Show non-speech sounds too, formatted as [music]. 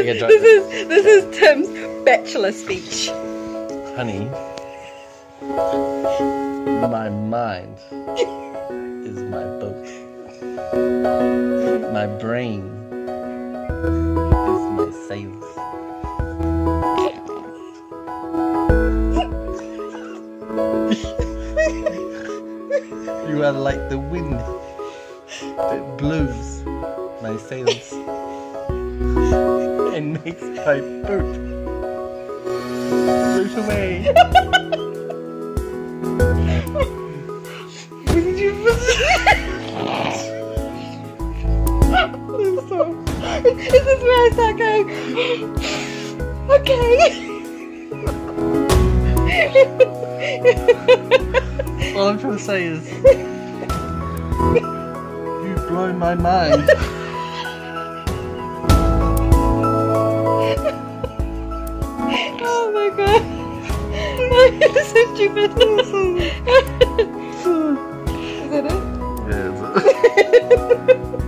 this is this is Tim's bachelor speech. Honey, my mind is my boat. My brain is my sails. [laughs] you are like the wind that blows my sails and makes my boat float away. Did you? I'm sorry. This is where I start going. Okay. [laughs] All I'm trying to say is, [laughs] you blow my mind. [laughs] oh my god. [laughs] You're so stupid. is that it? Yeah, it's-